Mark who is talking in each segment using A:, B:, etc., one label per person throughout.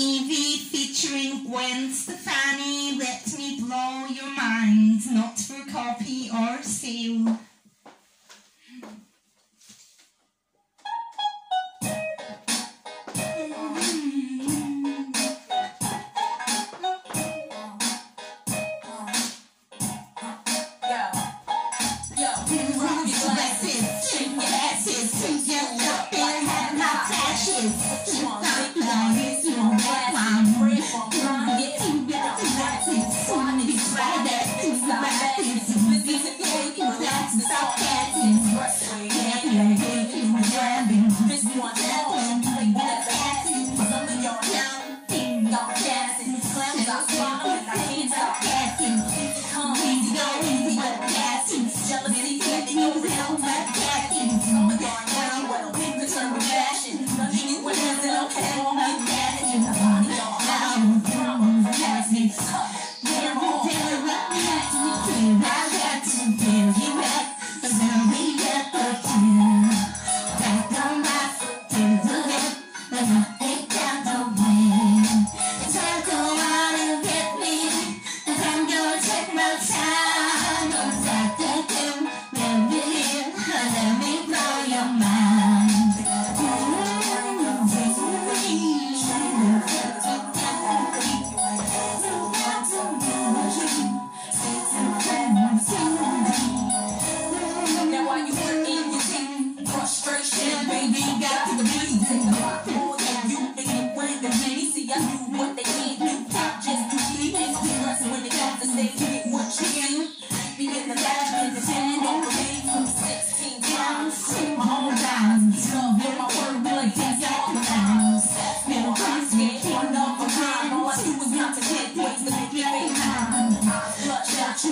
A: Evie featuring Gwen Stefani, Let Me Blow Your Mind, not for copy or sale. Asses, glasses, your glasses, swing your
B: up and have my flashes. Pray for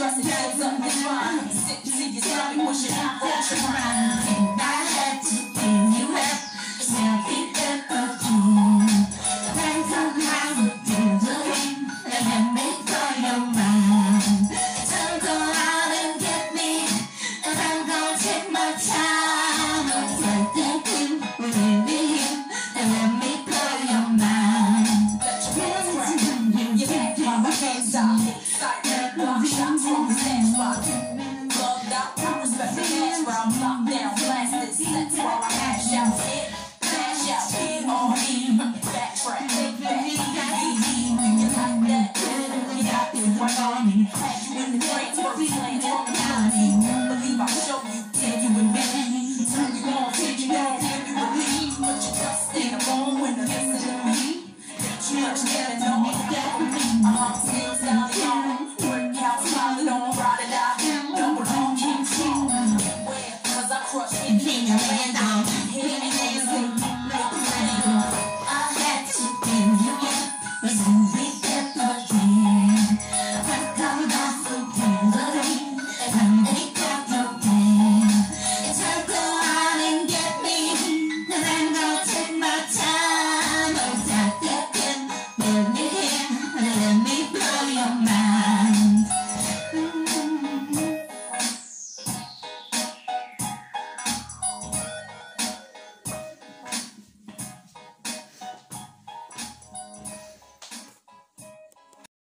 B: bust your hands up and try. Sip to your stomach, push it out.